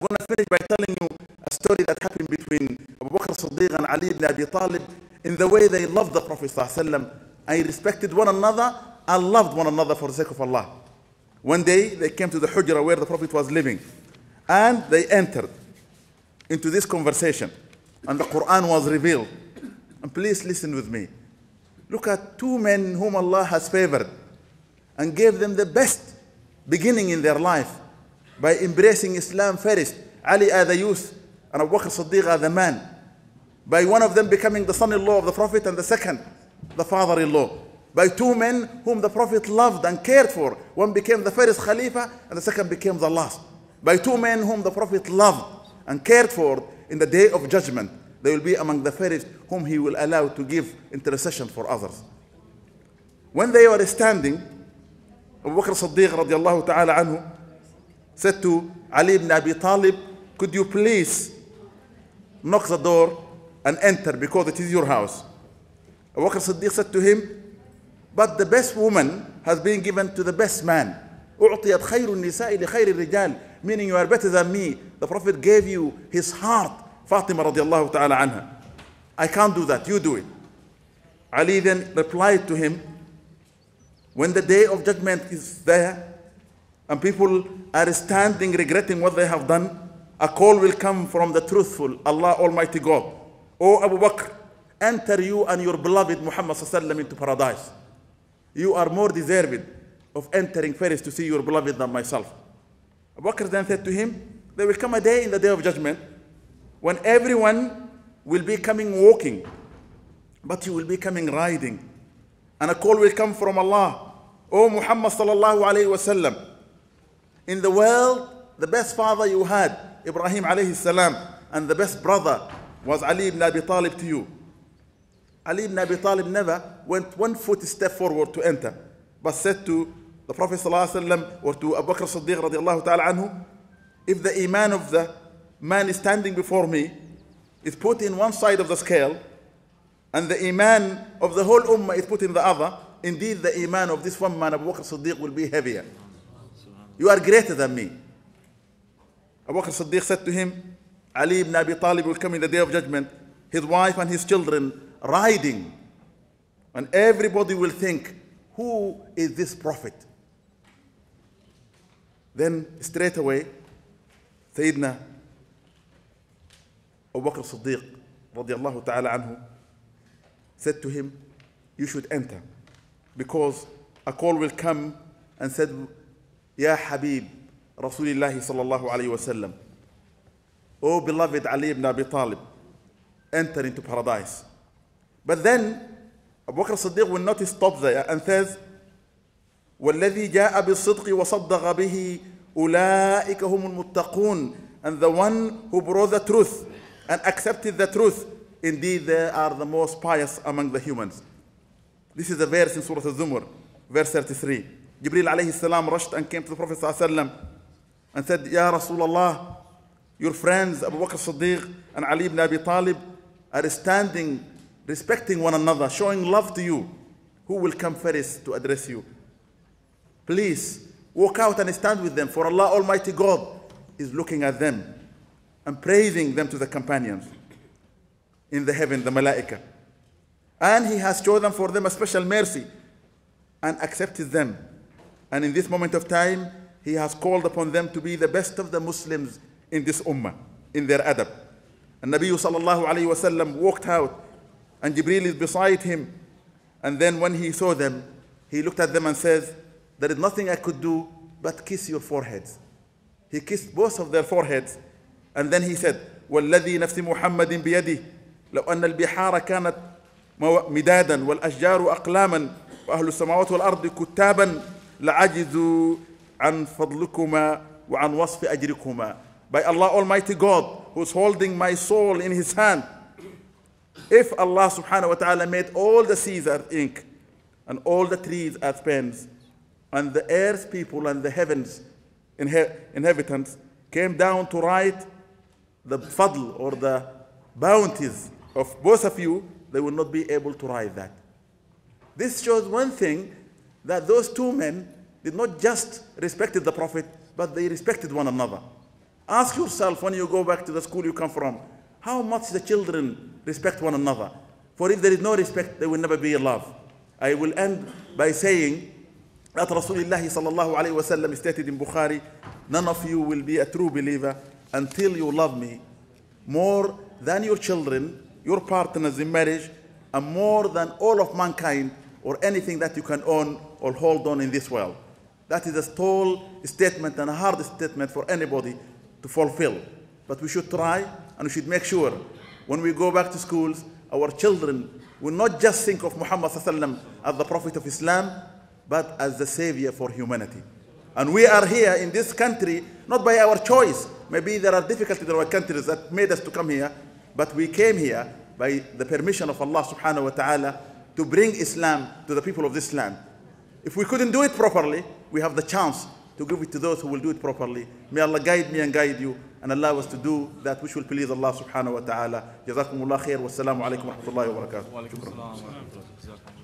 I'm going to finish by telling you a story that happened between Abu Bakr Siddiq and Ali ibn Abi Talib in the way they loved the Prophet and respected one another and loved one another for the sake of Allah. One day they came to the Hujra where the Prophet was living and they entered into this conversation and the Quran was revealed. And please listen with me. Look at two men whom Allah has favored and gave them the best beginning in their life by embracing Islam first. Ali as the youth and Abu Bakr Siddiq as the man. By one of them becoming the son-in-law of the Prophet and the second, the father-in-law. By two men whom the Prophet loved and cared for. One became the first Khalifa and the second became the last. By two men whom the Prophet loved and cared for in the day of judgment. They will be among the first whom he will allow to give intercession for others. When they were standing, Abu Bakr Siddiq radiallahu ta'ala anhu said to Ali ibn Abi Talib, could you please knock the door and enter because it is your house. Abu Bakr Siddiq said to him, but the best woman has been given to the best man. أعطيت خير النساء لخير الرجال meaning you are better than me. The Prophet gave you his heart, Fatima radiallahu ta'ala anha. I can't do that, you do it. Ali then replied to him, when the day of judgment is there and people are standing regretting what they have done, a call will come from the truthful Allah Almighty God. O Abu Bakr, enter you and your beloved Muhammad into paradise. You are more deserved of entering first to see your beloved than myself. Abu Bakr then said to him, There will come a day in the day of judgment when everyone will be coming walking, but you will be coming riding. And a call will come from Allah. O Muhammad sallallahu alayhi wasallam, in the world, the best father you had, Ibrahim alayhi salam, and the best brother was Ali ibn Abi Talib to you. Ali ibn Abi Talib never went one foot step forward to enter, but said to the Prophet ﷺ or to Abu Bakr Siddiq radiallahu ta'ala anhu, if the iman of the man is standing before me is put in one side of the scale, and the iman of the whole ummah is put in the other, indeed the iman of this one man, Abu Bakr Siddiq, will be heavier. You are greater than me. Abu Bakr Siddiq said to him, Ali ibn Abi Talib will come in the day of judgment, his wife and his children riding. And everybody will think, who is this prophet? Then straight away, Sayyidina Abu Bakr Siddiq radiallahu ta'ala anhu said to him, you should enter because a call will come and said, Ya Habib, Rasulullah sallallahu alayhi wa sallam, O beloved Ali ibn Abi Talib, enter into paradise. But then Abu Bakr Siddiq will not stop there and says, والذي جاء بالصدق وصدق به أولئك هم المتقون and the one who brought the truth and accepted the truth indeed they are the most pious among the humans this is a verse in Surah Al-Zumur verse 33 Jibril alayhi salam rushed and came to the Prophet and said Ya Rasulullah your friends Abu Bakr Siddiq and Ali ibn Abi Talib are standing respecting one another showing love to you who will come first to address you Please walk out and stand with them, for Allah Almighty God is looking at them and praising them to the companions in the heaven, the malaika. And He has chosen for them a special mercy and accepted them. And in this moment of time, He has called upon them to be the best of the Muslims in this ummah, in their adab. And Nabi sallallahu alayhi wasallam walked out, and Jibril is beside him. And then when he saw them, he looked at them and says, there is nothing I could do but kiss your foreheads. He kissed both of their foreheads and then he said, والذي نفس محمد بيده لو أن البحار كانت مدادا والأشجار أقلاما وأهل السماوات والأرض كتابا لعجزوا عن فضلكما وعن وصف أجركما By Allah Almighty God who's holding my soul in his hand If Allah subhanahu wa ta'ala made all the seas as ink and all the trees as pens and the earth people and the heavens inhabitants came down to write the fadl or the bounties of both of you, they will not be able to write that. This shows one thing that those two men did not just respected the Prophet, but they respected one another. Ask yourself when you go back to the school you come from, how much the children respect one another. For if there is no respect, there will never be a love. I will end by saying that Rasulullah sallallahu alayhi wasallam stated in Bukhari, none of you will be a true believer until you love me more than your children, your partners in marriage, and more than all of mankind or anything that you can own or hold on in this world. That is a tall statement and a hard statement for anybody to fulfill. But we should try and we should make sure when we go back to schools, our children will not just think of Muhammad as the Prophet of Islam, but as the Savior for humanity. And we are here in this country not by our choice. Maybe there are difficulties in our countries that made us to come here, but we came here by the permission of Allah subhanahu wa ta'ala to bring Islam to the people of this land. If we couldn't do it properly, we have the chance to give it to those who will do it properly. May Allah guide me and guide you and allow us to do that which will please Allah subhanahu wa ta'ala. Jazakumullah khair. Wassalamu alaikum wa rahmatullahi wa barakatuh.